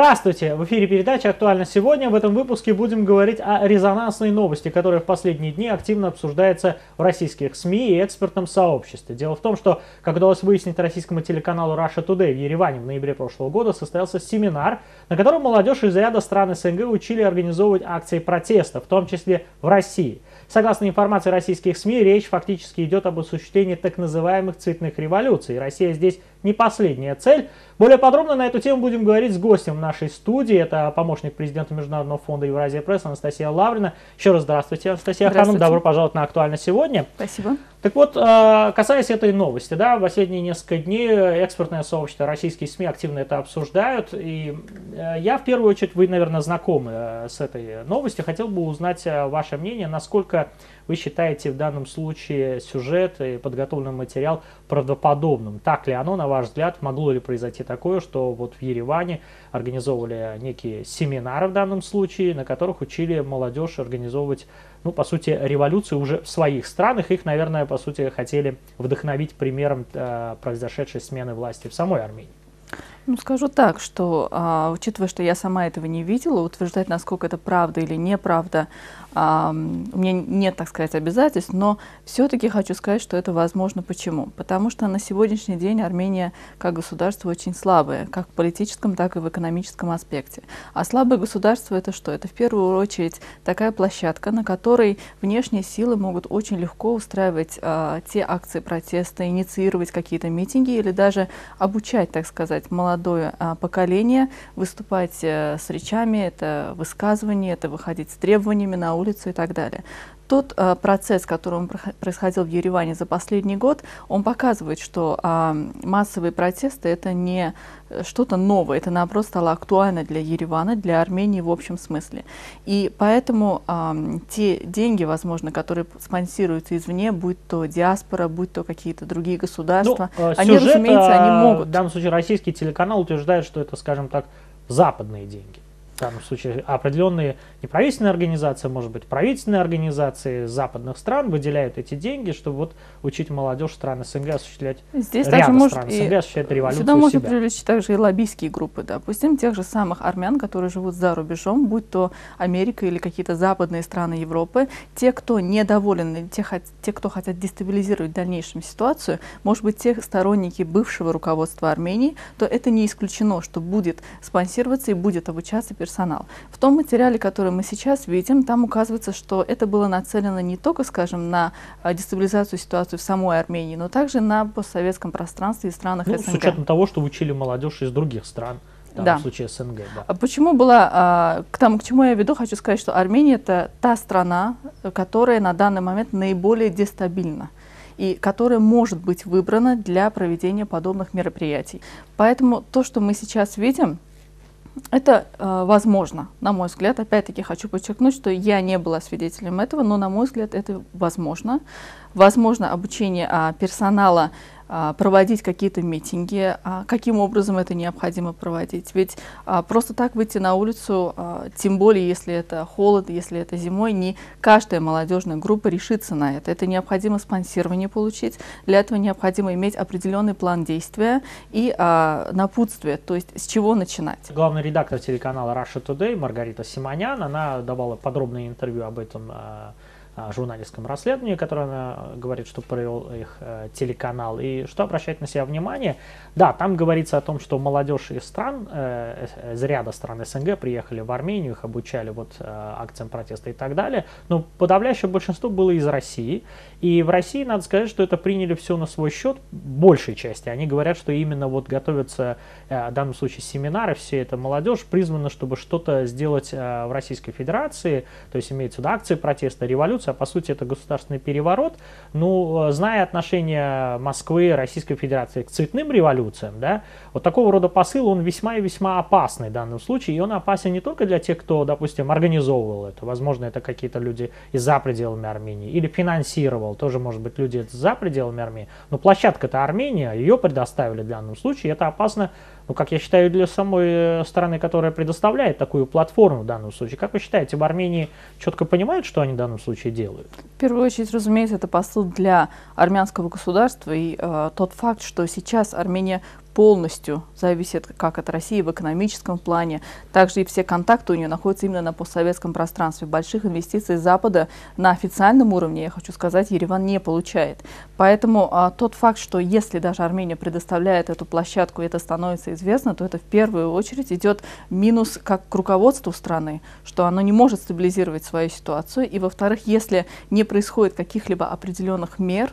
Здравствуйте! В эфире передача «Актуально сегодня». В этом выпуске будем говорить о резонансной новости, которая в последние дни активно обсуждается в российских СМИ и экспертном сообществе. Дело в том, что, как удалось выяснить российскому телеканалу Russia Today, в Ереване в ноябре прошлого года состоялся семинар, на котором молодежь из ряда стран СНГ учили организовывать акции протеста, в том числе в России – Согласно информации российских СМИ, речь фактически идет об осуществлении так называемых цветных революций. Россия здесь не последняя цель. Более подробно на эту тему будем говорить с гостем нашей студии. Это помощник президента Международного фонда Евразия Пресс Анастасия Лаврина. Еще раз здравствуйте, Анастасия Ханум. Добро пожаловать на «Актуально сегодня». Спасибо. Так вот, э, касаясь этой новости, да, в последние несколько дней экспертное сообщество, российские СМИ активно это обсуждают. И э, я, в первую очередь, вы, наверное, знакомы э, с этой новостью. Хотел бы узнать ваше мнение, насколько вы считаете в данном случае сюжет и подготовленный материал правдоподобным. Так ли оно, на ваш взгляд, могло ли произойти такое, что вот в Ереване организовывали некие семинары в данном случае, на которых учили молодежь организовывать, ну, по сути, революцию уже в своих странах. Их, наверное, по сути, хотели вдохновить примером э, произошедшей смены власти в самой Армении. Ну, скажу так, что, а, учитывая, что я сама этого не видела, утверждать, насколько это правда или неправда, у меня нет, так сказать, обязательств, но все-таки хочу сказать, что это возможно. Почему? Потому что на сегодняшний день Армения как государство очень слабое, как в политическом, так и в экономическом аспекте. А слабое государство это что? Это в первую очередь такая площадка, на которой внешние силы могут очень легко устраивать а, те акции протеста, инициировать какие-то митинги или даже обучать, так сказать, молодое а, поколение выступать а, с речами, это высказывание, это выходить с требованиями на улицу и так далее. Тот э, процесс, который происходил в Ереване за последний год, он показывает, что э, массовые протесты это не что-то новое, это наоборот стало актуально для Еревана, для Армении в общем смысле. И поэтому э, те деньги, возможно, которые спонсируются извне, будь то диаспора, будь то какие-то другие государства, ну, они, сюжет, разумеется, они могут. В данном случае российский телеканал утверждает, что это, скажем так, западные деньги в данном случае определенные неправительственные организации, может быть, правительственные организации западных стран выделяют эти деньги, чтобы вот учить молодежь стран СНГ осуществлять Здесь ряда может стран СНГ осуществлять революцию Сюда можно привлечь также и лоббийские группы, допустим, тех же самых армян, которые живут за рубежом, будь то Америка или какие-то западные страны Европы, те, кто недоволен, те, те, кто хотят дестабилизировать в дальнейшем ситуацию, может быть, те сторонники бывшего руководства Армении, то это не исключено, что будет спонсироваться и будет обучаться персонал персонал. В том материале, который мы сейчас видим, там указывается, что это было нацелено не только, скажем, на а, дестабилизацию ситуации в самой Армении, но также на постсоветском пространстве и странах ну, СНГ. С учетом того, что учили молодежь из других стран. В данном да. случае СНГ. Да. А почему была, а, к тому, к чему я веду, хочу сказать, что Армения это та страна, которая на данный момент наиболее дестабильна и которая может быть выбрана для проведения подобных мероприятий. Поэтому то, что мы сейчас видим, это э, возможно, на мой взгляд. Опять-таки хочу подчеркнуть, что я не была свидетелем этого, но на мой взгляд это возможно. Возможно обучение э, персонала проводить какие-то митинги, а каким образом это необходимо проводить. Ведь а, просто так выйти на улицу, тем более если это холод, если это зимой, не каждая молодежная группа решится на это. Это необходимо спонсирование получить, для этого необходимо иметь определенный план действия и напутствие, то есть с чего начинать. Главный редактор телеканала Russia Today Маргарита Симонян, она давала подробное интервью об этом журналистском расследовании, которое она говорит, что провел их э, телеканал. И что обращает на себя внимание, да, там говорится о том, что молодежь из стран, э, из ряда стран СНГ приехали в Армению, их обучали вот э, акциям протеста и так далее, но подавляющее большинство было из России. И в России, надо сказать, что это приняли все на свой счет, большей части. Они говорят, что именно вот готовятся, э, в данном случае семинары, все это молодежь призвана, чтобы что-то сделать э, в Российской Федерации, то есть имеется в виду акции протеста, революция, а по сути это государственный переворот. Ну, э, зная отношение Москвы, Российской Федерации к цветным революциям, да, вот такого рода посыл, он весьма и весьма опасный в данном случае, и он опасен не только для тех, кто, допустим, организовывал это, возможно, это какие-то люди из за пределами Армении, или финансировал, тоже, может быть, люди за пределами Армении, но площадка-то Армения, ее предоставили в данном случае, это опасно ну, как я считаю, для самой э, стороны, которая предоставляет такую платформу в данном случае. Как вы считаете, в Армении четко понимают, что они в данном случае делают? В первую очередь, разумеется, это посыл для армянского государства и э, тот факт, что сейчас Армения полностью зависит как от России в экономическом плане, также и все контакты у нее находятся именно на постсоветском пространстве. Больших инвестиций Запада на официальном уровне, я хочу сказать, Ереван не получает. Поэтому а, тот факт, что если даже Армения предоставляет эту площадку, и это становится известно, то это в первую очередь идет минус как к руководству страны, что оно не может стабилизировать свою ситуацию. И во-вторых, если не происходит каких-либо определенных мер,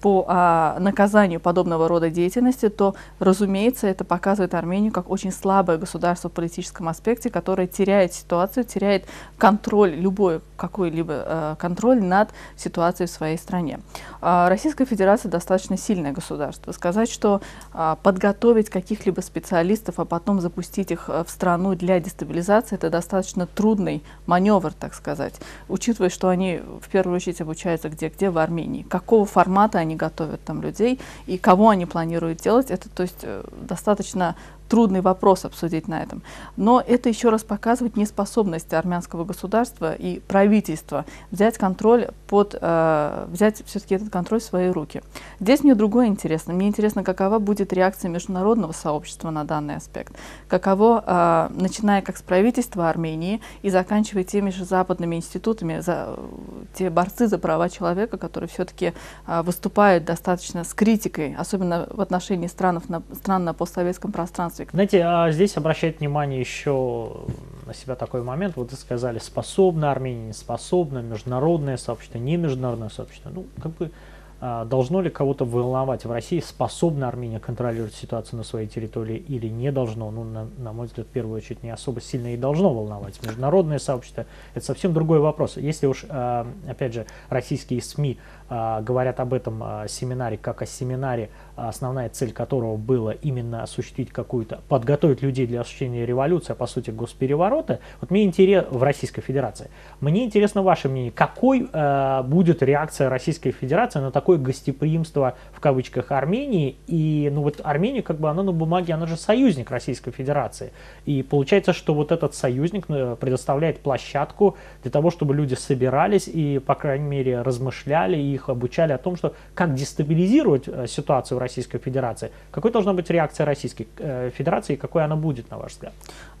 по а, наказанию подобного рода деятельности, то, разумеется, это показывает Армению как очень слабое государство в политическом аспекте, которое теряет ситуацию, теряет контроль, любой какой-либо а, контроль над ситуацией в своей стране. А, Российская Федерация достаточно сильное государство. Сказать, что а, подготовить каких-либо специалистов, а потом запустить их а, в страну для дестабилизации, это достаточно трудный маневр, так сказать, учитывая, что они в первую очередь обучаются где-где в Армении. Какого формата формата они готовят там людей и кого они планируют делать, это то есть э, достаточно трудный вопрос обсудить на этом. Но это еще раз показывает неспособность армянского государства и правительства взять контроль под, э, взять все-таки этот контроль в свои руки. Здесь мне другое интересно. Мне интересно, какова будет реакция международного сообщества на данный аспект. Каково, э, начиная как с правительства Армении и заканчивая теми же западными институтами, за, те борцы за права человека, которые все-таки э, выступают достаточно с критикой, особенно в отношении стран на, стран на постсоветском пространстве, конфликт. Знаете, а здесь обращает внимание еще на себя такой момент, вот вы сказали, способна Армения, не способна, международное сообщество, не международное сообщество. Ну, как бы должно ли кого-то волновать в России, способна Армения контролировать ситуацию на своей территории или не должно? Ну, на, на мой взгляд, в первую очередь, не особо сильно и должно волновать. Международное сообщество – это совсем другой вопрос. Если уж, а, опять же, российские СМИ а, говорят об этом а, семинаре как о семинаре, основная цель которого была именно осуществить какую-то, подготовить людей для осуществления революции, а по сути госпереворота. Вот мне интересно, в Российской Федерации, мне интересно ваше мнение, какой будет реакция Российской Федерации на такое гостеприимство в кавычках Армении, и ну вот Армения как бы она на бумаге, она же союзник Российской Федерации, и получается, что вот этот союзник э, предоставляет площадку для того, чтобы люди собирались и, по крайней мере, размышляли и их обучали о том, что как дестабилизировать э, ситуацию в Российской Федерации. Какой должна быть реакция Российской э, Федерации и какой она будет, на ваш взгляд?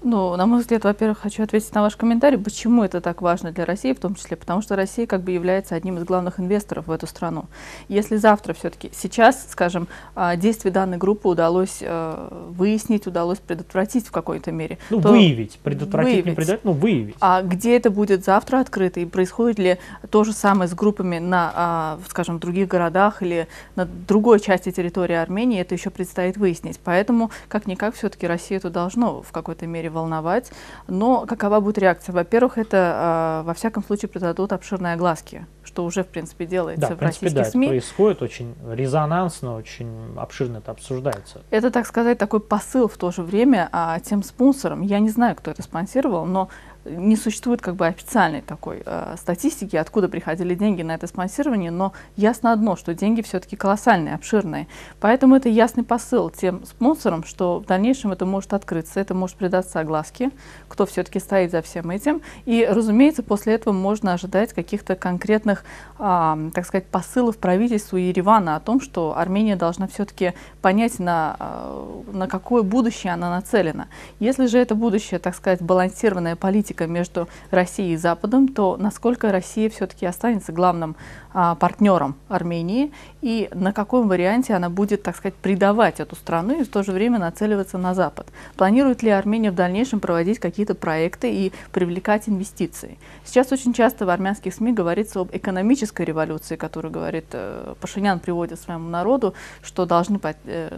Ну, на мой взгляд, во-первых, хочу ответить на ваш комментарий, почему это так важно для России в том числе, потому что Россия как бы является одним из главных инвесторов в эту страну. Если завтра все-таки, сейчас, скажем, а, действия данной группы удалось э, выяснить, удалось предотвратить в какой-то мере. Ну, выявить, предотвратить выявить. не предотвратить, ну, выявить. А где это будет завтра открыто и происходит ли то же самое с группами на, а, скажем, других городах или на другой части территории Армении, это еще предстоит выяснить. Поэтому, как-никак, все-таки Россия это должно в какой-то мере волновать. Но какова будет реакция? Во-первых, это, э, во всяком случае, придадут обширные огласки, что уже, в принципе, делается да, в, в принципе, российских да, СМИ. Это происходит очень резонансно, очень обширно это обсуждается. Это, так сказать, такой посыл в то же время а, тем спонсорам. Я не знаю, кто это спонсировал, но не существует как бы официальной такой э, статистики, откуда приходили деньги на это спонсирование, но ясно одно, что деньги все-таки колоссальные, обширные. Поэтому это ясный посыл тем спонсорам, что в дальнейшем это может открыться, это может придаться огласке, кто все-таки стоит за всем этим. И, разумеется, после этого можно ожидать каких-то конкретных, э, так сказать, посылов правительству Еревана о том, что Армения должна все-таки понять, на, э, на какое будущее она нацелена. Если же это будущее, так сказать, балансированная политика, политика между Россией и Западом, то насколько Россия все-таки останется главным партнером Армении и на каком варианте она будет, так сказать, предавать эту страну и в то же время нацеливаться на Запад. Планирует ли Армения в дальнейшем проводить какие-то проекты и привлекать инвестиции? Сейчас очень часто в армянских СМИ говорится об экономической революции, которую, говорит э, Пашинян, приводит своему народу, что должны э,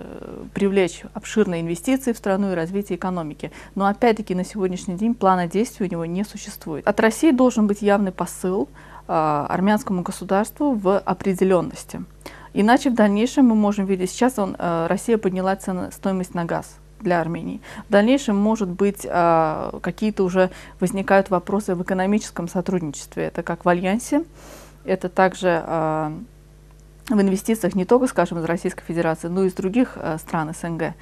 привлечь обширные инвестиции в страну и развитие экономики. Но опять-таки на сегодняшний день плана действий у него не существует. От России должен быть явный посыл а, армянскому государству в определенности. Иначе в дальнейшем мы можем видеть, сейчас он, э, Россия подняла цену, стоимость на газ для Армении. В дальнейшем, может быть, а, какие-то уже возникают вопросы в экономическом сотрудничестве. Это как в Альянсе, это также а, в инвестициях не только, скажем, из Российской Федерации, но и из других стран СНГ.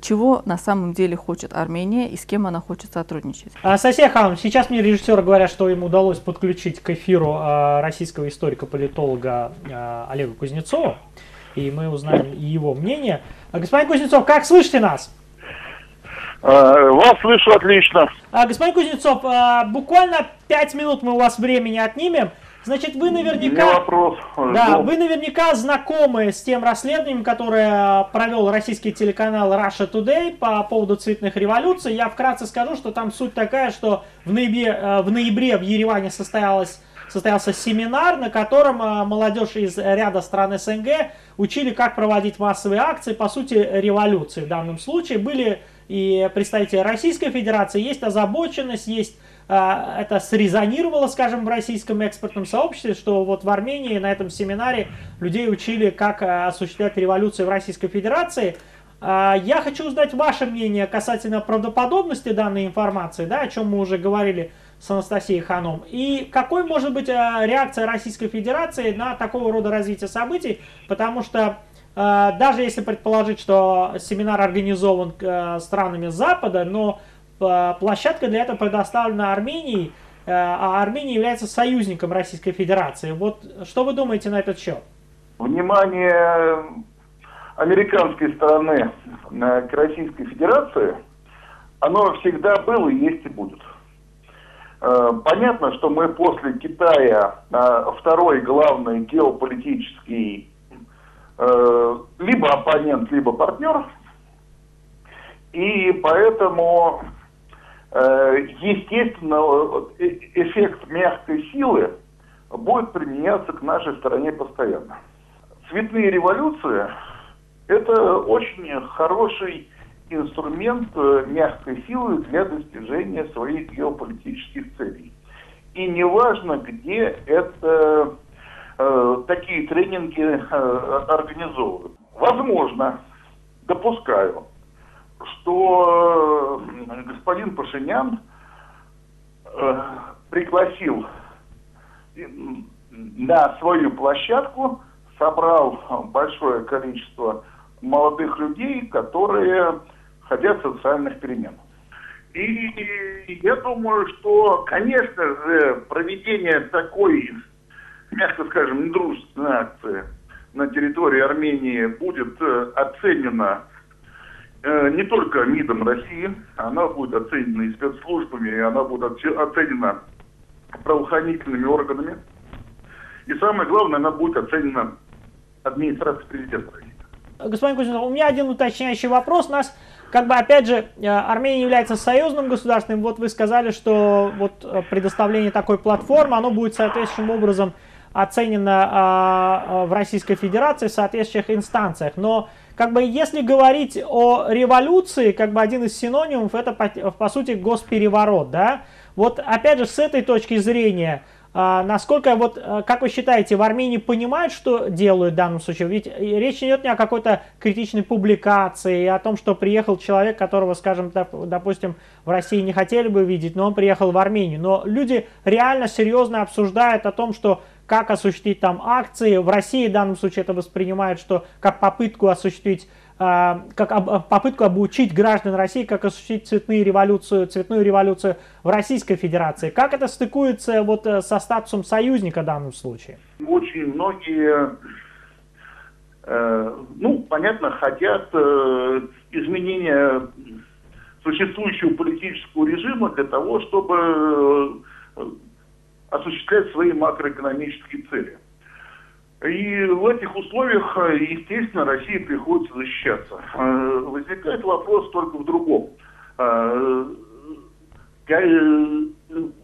Чего на самом деле хочет Армения и с кем она хочет сотрудничать? А, Сасехан, сейчас мне режиссеры говорят, что им удалось подключить к эфиру а, российского историка-политолога а, Олега Кузнецова. и мы узнаем его мнение. Господин Кузнецов, как слышите нас? Вас слышу отлично. Господин Кузнецов, буквально пять минут мы у вас времени отнимем. Значит, вы наверняка... Не вопрос. Да, вы наверняка знакомы с тем расследованием, которое провел российский телеканал Russia Today по поводу цветных революций. Я вкратце скажу, что там суть такая, что в ноябре, э, в, ноябре в Ереване состоялось состоялся семинар, на котором э, молодежь из ряда стран СНГ учили, как проводить массовые акции, по сути, революции в данном случае. Были и представители Российской Федерации, есть озабоченность, есть а, это срезонировало, скажем, в российском экспортном сообществе, что вот в Армении на этом семинаре людей учили, как а, осуществлять революцию в Российской Федерации. А, я хочу узнать ваше мнение касательно правдоподобности данной информации, да, о чем мы уже говорили с Анастасией Ханом. И какой может быть реакция Российской Федерации на такого рода развитие событий, потому что даже если предположить, что семинар организован странами Запада, но площадка для этого предоставлена Армении, э, а Армения является союзником Российской Федерации. Вот что вы думаете на этот счет? Внимание американской стороны к Российской Федерации, оно всегда было, есть и будет. Э, понятно, что мы после Китая э, второй главный геополитический либо оппонент, либо партнер. И поэтому Э, естественно, э, эффект мягкой силы будет применяться к нашей стороне постоянно. Цветные революции – это очень хороший инструмент э, мягкой силы для достижения своих геополитических целей. И неважно, где это э, такие тренинги э, организовывают. Возможно, допускаю, что э, господин Пашинян э, пригласил на свою площадку, собрал большое количество молодых людей, которые хотят социальных перемен. И я думаю, что, конечно же, проведение такой, мягко скажем, недружественной акции на территории Армении будет э, оценено Э, не только МИДом России, она будет оценена и спецслужбами, и она будет оценена правоохранительными органами. И самое главное, она будет оценена администрацией президента России. Господин Кузнецов, у меня один уточняющий вопрос. Нас, как бы, опять же, э, Армения является союзным государством. Вот вы сказали, что вот э, предоставление такой платформы, оно будет соответствующим образом оценено а, в Российской Федерации в соответствующих инстанциях. Но как бы если говорить о революции, как бы один из синонимов это по, по сути госпереворот, да? Вот опять же с этой точки зрения, а, насколько вот, а, как вы считаете, в Армении понимают, что делают в данном случае? Ведь речь идет не о какой-то критичной публикации, о том, что приехал человек, которого, скажем, допустим, в России не хотели бы видеть, но он приехал в Армению. Но люди реально серьезно обсуждают о том, что как осуществить там акции. В России в данном случае это воспринимают, что как попытку осуществить а, как попытку обучить граждан России, как осуществить цветную революцию, цветную революцию в Российской Федерации. Как это стыкуется вот э, со статусом союзника в данном случае? Очень многие, э, ну, понятно, хотят э, изменения существующего политического режима для того, чтобы э, осуществлять свои макроэкономические цели. И в этих условиях, естественно, России приходится защищаться. Э, возникает вопрос только в другом. Э,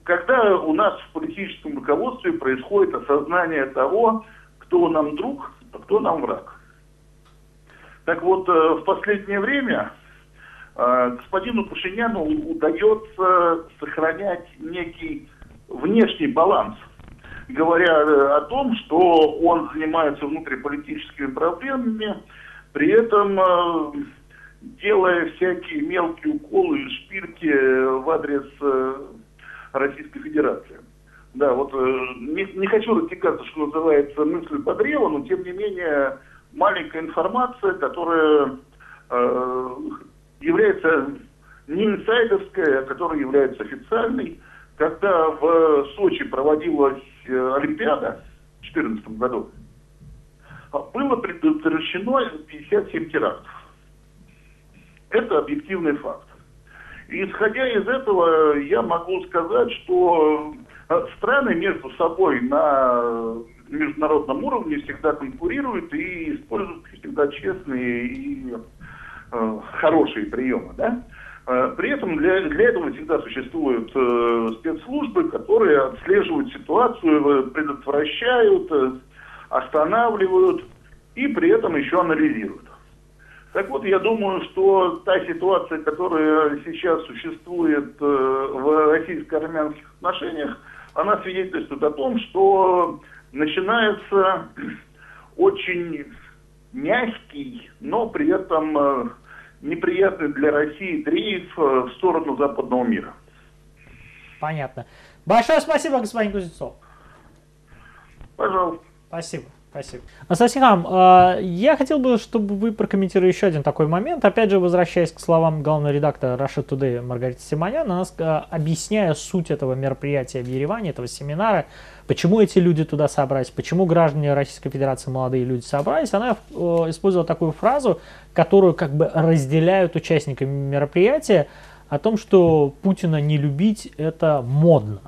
когда у нас в политическом руководстве происходит осознание того, кто нам друг, а кто нам враг. Так вот, э, в последнее время господину Пашиняну удается сохранять некий внешний баланс, говоря э, о том, что он занимается внутриполитическими проблемами, при этом э, делая всякие мелкие уколы и шпильки в адрес э, Российской Федерации. Да, вот не, не хочу растекаться, что называется, мыслью по древу, но тем не менее маленькая информация, которая э, является не инсайдерской, а которая является официальной, когда в Сочи проводилась э, Олимпиада в 2014 году, было предотвращено 57 терактов. Это объективный факт. И исходя из этого, я могу сказать, что э, страны между собой на международном уровне всегда конкурируют и используют всегда честные и э, хорошие приемы. Да? Э, при этом для, для этого всегда существуют э, спецслужбы, которые отслеживают ситуацию, предотвращают, э, останавливают и при этом еще анализируют. Так вот, я думаю, что та ситуация, которая сейчас существует э, в российско-армянских отношениях, она свидетельствует о том, что начинается очень мягкий, но при этом э, неприятный для России дрейф э, в сторону западного мира. Понятно. Большое спасибо, господин Кузнецов. Пожалуйста. Спасибо. Спасибо. Асасихам, э, я хотел бы, чтобы вы прокомментировали еще один такой момент. Опять же, возвращаясь к словам главного редактора Russia Today Маргариты Симонян, она, объясняя суть этого мероприятия в Ереване, этого семинара, почему эти люди туда собрались, почему граждане Российской Федерации, молодые люди собрались, она э, использовала такую фразу, которую как бы разделяют участниками мероприятия, о том, что Путина не любить это модно.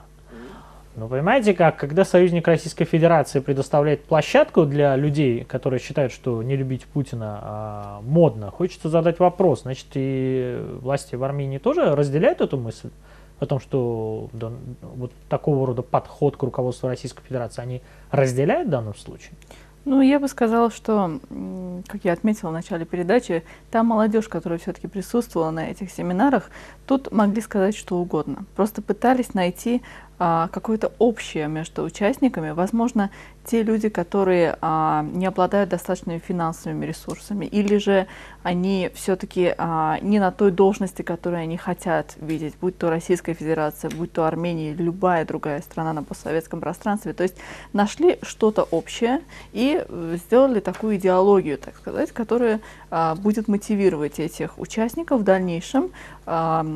Ну, понимаете, как, когда союзник Российской Федерации предоставляет площадку для людей, которые считают, что не любить Путина а, модно, хочется задать вопрос. Значит, и власти в Армении тоже разделяют эту мысль? О том, что да, вот такого рода подход к руководству Российской Федерации они разделяют в данном случае? Ну, я бы сказала, что, как я отметила в начале передачи, та молодежь, которая все-таки присутствовала на этих семинарах, тут могли сказать что угодно. Просто пытались найти а, какое-то общее между участниками. Возможно, те люди, которые а, не обладают достаточными финансовыми ресурсами, или же они все-таки а, не на той должности, которую они хотят видеть, будь то Российская Федерация, будь то Армения любая другая страна на постсоветском пространстве. То есть нашли что-то общее и сделали такую идеологию, так сказать, которая а, будет мотивировать этих участников в дальнейшем а,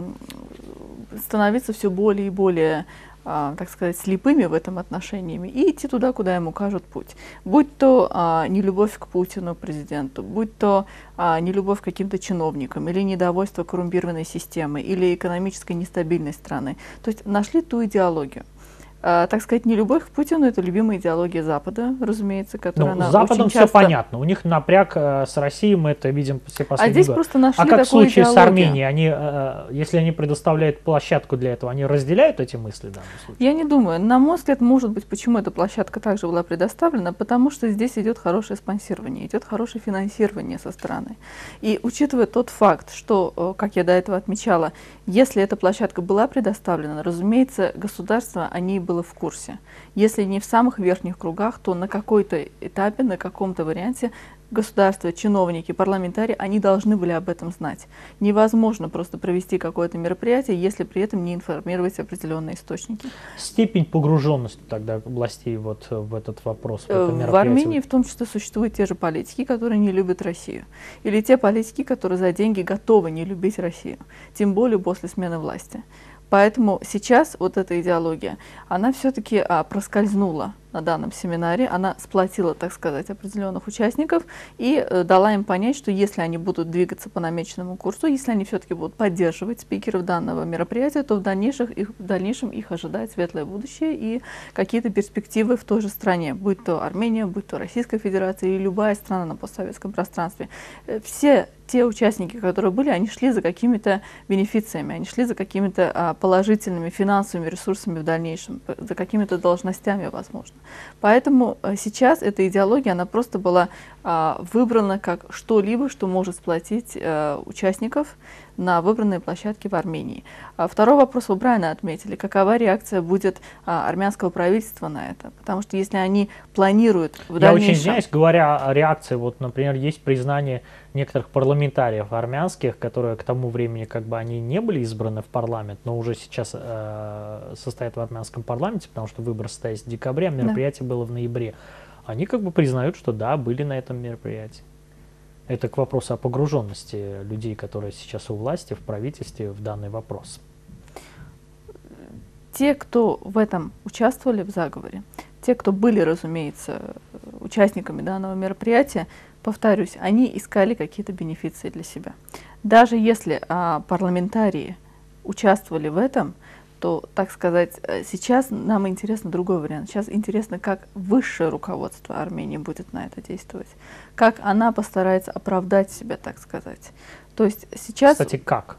становиться все более и более так сказать, слепыми в этом отношении и идти туда, куда ему кажут путь. Будь то а, нелюбовь к Путину, президенту, будь то а, нелюбовь к каким-то чиновникам, или недовольство коррумпированной системы, или экономической нестабильность страны. То есть нашли ту идеологию. А, так сказать, не любовь к Путину – это любимая идеология Запада, разумеется, которая ну, она Западом все часто... понятно. У них напряг э, с Россией, мы это видим все последние А здесь годы. просто нашли А как в случае идеологию. с Арменией, они, э, если они предоставляют площадку для этого, они разделяют эти мысли в данном случае? Я не думаю. На мой взгляд, может быть, почему эта площадка также была предоставлена, потому что здесь идет хорошее спонсирование, идет хорошее финансирование со стороны. И учитывая тот факт, что, э, как я до этого отмечала, если эта площадка была предоставлена, разумеется, государство о ней было в курсе. Если не в самых верхних кругах, то на какой-то этапе, на каком-то варианте государство, чиновники, парламентарии, они должны были об этом знать. Невозможно просто провести какое-то мероприятие, если при этом не информировать определенные источники. Степень погруженности тогда властей вот в этот вопрос, в, это э, в Армении в том числе существуют те же политики, которые не любят Россию. Или те политики, которые за деньги готовы не любить Россию. Тем более после смены власти. Поэтому сейчас вот эта идеология, она все-таки а, проскользнула на данном семинаре. Она сплотила, так сказать, определенных участников и э, дала им понять, что если они будут двигаться по намеченному курсу, если они все-таки будут поддерживать спикеров данного мероприятия, то в, дальнейших, их, в дальнейшем их ожидает светлое будущее и какие-то перспективы в той же стране, будь то Армения, будь то Российская Федерация или любая страна на постсоветском пространстве. Э, все те участники, которые были, они шли за какими-то бенефициями, они шли за какими-то а, положительными финансовыми ресурсами в дальнейшем, за какими-то должностями, возможно. Поэтому а, сейчас эта идеология, она просто была а, выбрана как что-либо, что может сплотить а, участников на выбранной площадке в Армении. А второй вопрос вы правильно отметили. Какова реакция будет а, армянского правительства на это? Потому что если они планируют в дальнейшем... Я очень извиняюсь, говоря о реакции, вот, например, есть признание некоторых парламентариев армянских, которые к тому времени как бы они не были избраны в парламент, но уже сейчас э, состоят в армянском парламенте, потому что выбор состоится в декабре, а мероприятие да. было в ноябре. Они как бы признают, что да, были на этом мероприятии. Это к вопросу о погруженности людей, которые сейчас у власти, в правительстве, в данный вопрос. Те, кто в этом участвовали в заговоре, те, кто были, разумеется, участниками данного мероприятия, повторюсь, они искали какие-то бенефиции для себя. Даже если а, парламентарии участвовали в этом, то, так сказать, э, сейчас нам интересно другой вариант. Сейчас интересно, как высшее руководство Армении будет на это действовать. Как она постарается оправдать себя, так сказать. То есть сейчас... Кстати, как?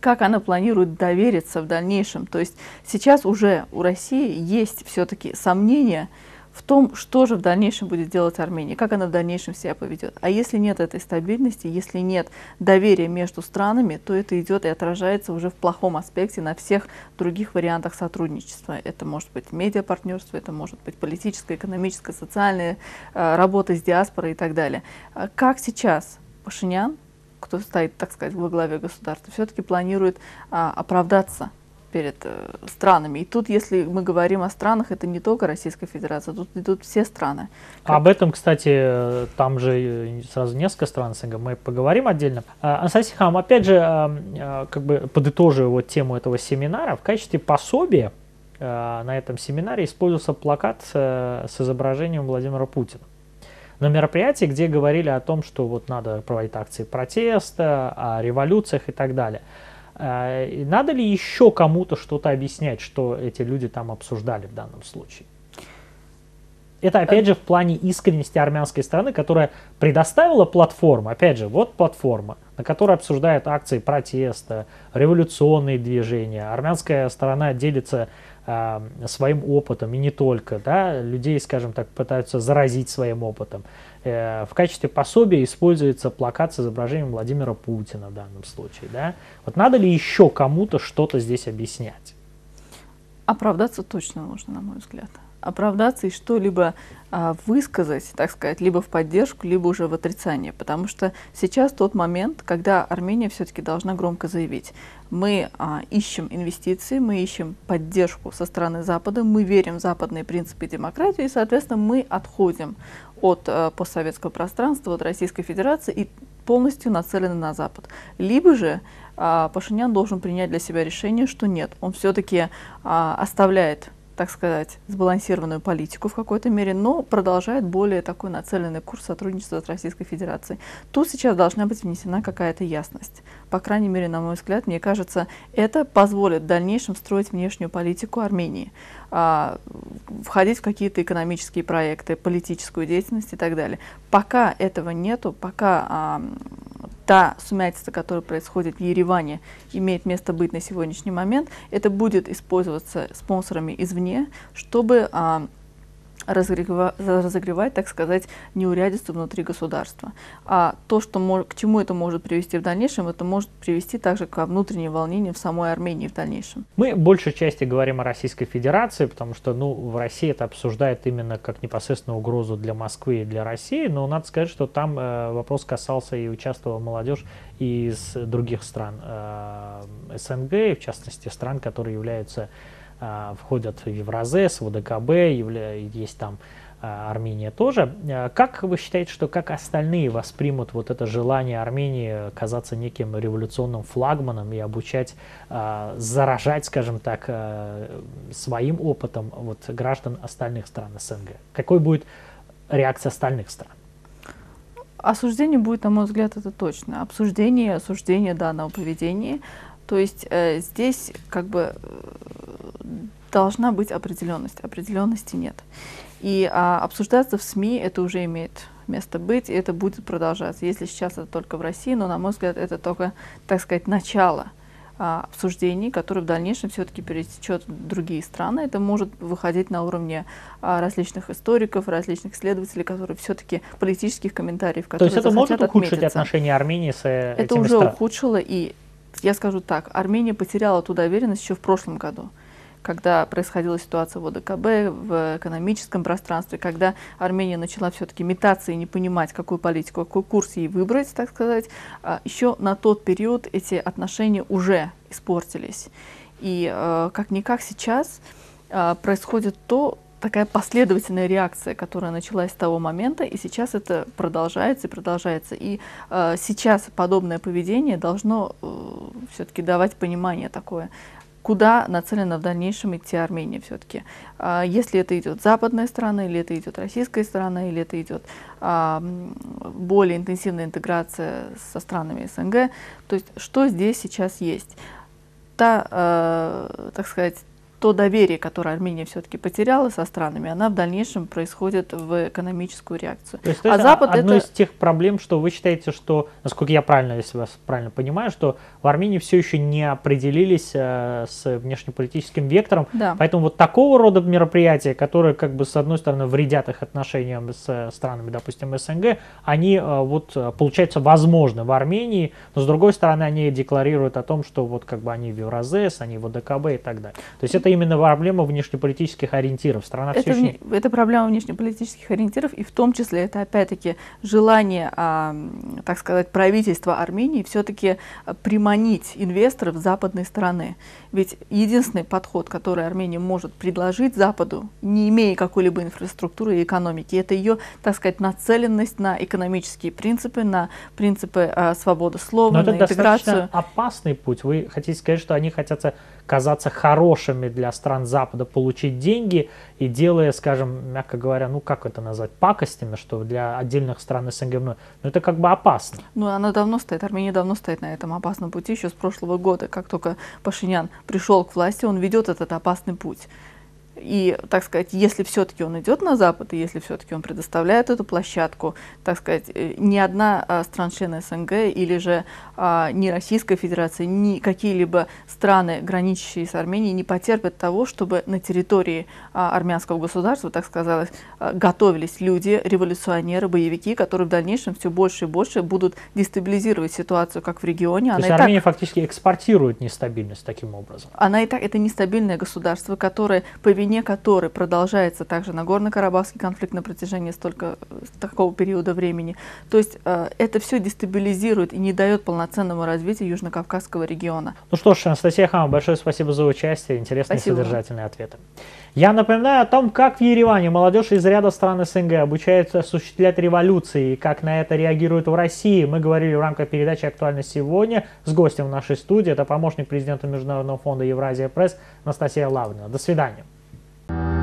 Как она планирует довериться в дальнейшем. То есть сейчас уже у России есть все-таки сомнения, в том, что же в дальнейшем будет делать Армения, как она в дальнейшем себя поведет. А если нет этой стабильности, если нет доверия между странами, то это идет и отражается уже в плохом аспекте на всех других вариантах сотрудничества. Это может быть медиапартнерство, это может быть политическое, экономическое, социальное, э, работа с диаспорой и так далее. А как сейчас Пашинян, кто стоит, так сказать, во главе государства, все-таки планирует а, оправдаться перед э, странами. И тут, если мы говорим о странах, это не только Российская Федерация, тут идут все страны. Как... Об этом, кстати, там же сразу несколько стран СНГ, мы поговорим отдельно. А, Анастасия Хам, опять же, а, как бы подытоживая вот тему этого семинара, в качестве пособия а, на этом семинаре использовался плакат с изображением Владимира Путина на мероприятии, где говорили о том, что вот надо проводить акции протеста, о революциях и так далее. А, надо ли еще кому-то что-то объяснять, что эти люди там обсуждали в данном случае? Это опять же в плане искренности армянской страны, которая предоставила платформу, опять же, вот платформа, на которой обсуждают акции протеста, революционные движения. Армянская сторона делится э, своим опытом, и не только, да, людей, скажем так, пытаются заразить своим опытом. Э, в качестве пособия используется плакат с изображением Владимира Путина в данном случае. Да? Вот надо ли еще кому-то что-то здесь объяснять? Оправдаться точно нужно, на мой взгляд. Оправдаться и что-либо а, высказать, так сказать, либо в поддержку, либо уже в отрицание. Потому что сейчас тот момент, когда Армения все-таки должна громко заявить, мы а, ищем инвестиции, мы ищем поддержку со стороны Запада, мы верим в западные принципы демократии, и, соответственно, мы отходим от э, постсоветского пространства, от Российской Федерации и полностью нацелены на Запад. Либо же э, Пашинян должен принять для себя решение, что нет, он все-таки э, оставляет так сказать, сбалансированную политику в какой-то мере, но продолжает более такой нацеленный курс сотрудничества с Российской Федерацией. Тут сейчас должна быть внесена какая-то ясность. По крайней мере, на мой взгляд, мне кажется, это позволит в дальнейшем строить внешнюю политику Армении, а, входить в какие-то экономические проекты, политическую деятельность и так далее. Пока этого нету, пока а, та сумятица, которая происходит в Ереване, имеет место быть на сегодняшний момент, это будет использоваться спонсорами извне, чтобы а, разогревать, так сказать, неурядицу внутри государства. А то, что к чему это может привести в дальнейшем, это может привести также к внутренним волнениям в самой Армении в дальнейшем. Мы большей части говорим о Российской Федерации, потому что ну, в России это обсуждает именно как непосредственную угрозу для Москвы и для России, но надо сказать, что там э, вопрос касался и участвовала молодежь из других стран э, СНГ, в частности стран, которые являются входят в Евразес, в ОДКБ, есть там а, Армения тоже. А, как вы считаете, что как остальные воспримут вот это желание Армении казаться неким революционным флагманом и обучать, заражать, скажем так, своим опытом вот граждан остальных стран СНГ? Какой будет реакция остальных стран? Осуждение будет, на мой взгляд, это точно. Обсуждение, осуждение данного поведения. То есть э, здесь как бы должна быть определенность. Определенности нет. И а, обсуждаться в СМИ это уже имеет место быть, и это будет продолжаться. Если сейчас это только в России, но, на мой взгляд, это только, так сказать, начало а, обсуждений, которые в дальнейшем все-таки пересечет в другие страны. Это может выходить на уровне а, различных историков, различных исследователей, которые все-таки политических комментариев, которые То есть это может ухудшить отметиться. отношения Армении с э, Это уже стран? ухудшило, и я скажу так, Армения потеряла ту доверенность еще в прошлом году когда происходила ситуация в ОДКБ, в экономическом пространстве, когда Армения начала все-таки метаться и не понимать, какую политику, какой курс ей выбрать, так сказать, а, еще на тот период эти отношения уже испортились. И э, как-никак сейчас э, происходит то, такая последовательная реакция, которая началась с того момента, и сейчас это продолжается и продолжается. И э, сейчас подобное поведение должно э, все-таки давать понимание такое куда нацелена в дальнейшем идти Армения все-таки. А, если это идет западная сторона, или это идет российская сторона, или это идет а, более интенсивная интеграция со странами СНГ, то есть что здесь сейчас есть? Та, э, так сказать, то доверие, которое Армения все-таки потеряла со странами, она в дальнейшем происходит в экономическую реакцию. То есть, а Запад одно это... из тех проблем, что вы считаете, что, насколько я правильно, если вас правильно понимаю, что в Армении все еще не определились э, с внешнеполитическим вектором, да. поэтому вот такого рода мероприятия, которые как бы с одной стороны вредят их отношениям с э, странами, допустим, СНГ, они э, вот э, получается возможны в Армении, но с другой стороны они декларируют о том, что вот как бы они в Евразес, они в ОДКБ и так далее. То есть это именно проблема внешнеполитических ориентиров. Страна это, все еще... это проблема внешнеполитических ориентиров, и в том числе это опять-таки желание, а, так сказать, правительства Армении все-таки приманить инвесторов западной стороны. Ведь единственный подход, который Армения может предложить Западу, не имея какой-либо инфраструктуры и экономики, это ее, так сказать, нацеленность на экономические принципы, на принципы а, свободы слова, Но на это интеграцию. опасный путь. Вы хотите сказать, что они хотят казаться хорошими для стран Запада, получить деньги и делая, скажем, мягко говоря, ну как это назвать, пакостями, что для отдельных стран СНГ, ну это как бы опасно. Ну она давно стоит, Армения давно стоит на этом опасном пути, еще с прошлого года, как только Пашинян пришел к власти, он ведет этот опасный путь. И, так сказать, если все-таки он идет на Запад, и если все-таки он предоставляет эту площадку, так сказать, э, ни одна а, стран-член СНГ или же а, ни Российская Федерация, ни какие-либо страны, граничащие с Арменией, не потерпят того, чтобы на территории а, армянского государства, так сказать, а, готовились люди, революционеры, боевики, которые в дальнейшем все больше и больше будут дестабилизировать ситуацию как в регионе. То есть Армения так, фактически экспортирует нестабильность таким образом? Она и так, это нестабильное государство, которое по вине которой продолжается также Нагорно-Карабахский конфликт на протяжении столько, такого периода времени. То есть э, это все дестабилизирует и не дает полноценному развитию Южно-Кавказского региона. Ну что ж, Анастасия Хама, большое спасибо за участие, интересные спасибо. содержательные ответы. Я напоминаю о том, как в Ереване молодежь из ряда стран СНГ обучается осуществлять революции и как на это реагируют в России. Мы говорили в рамках передачи «Актуально сегодня» с гостем в нашей студии. Это помощник президента Международного фонда Евразия Пресс Анастасия Лаврина. До свидания. you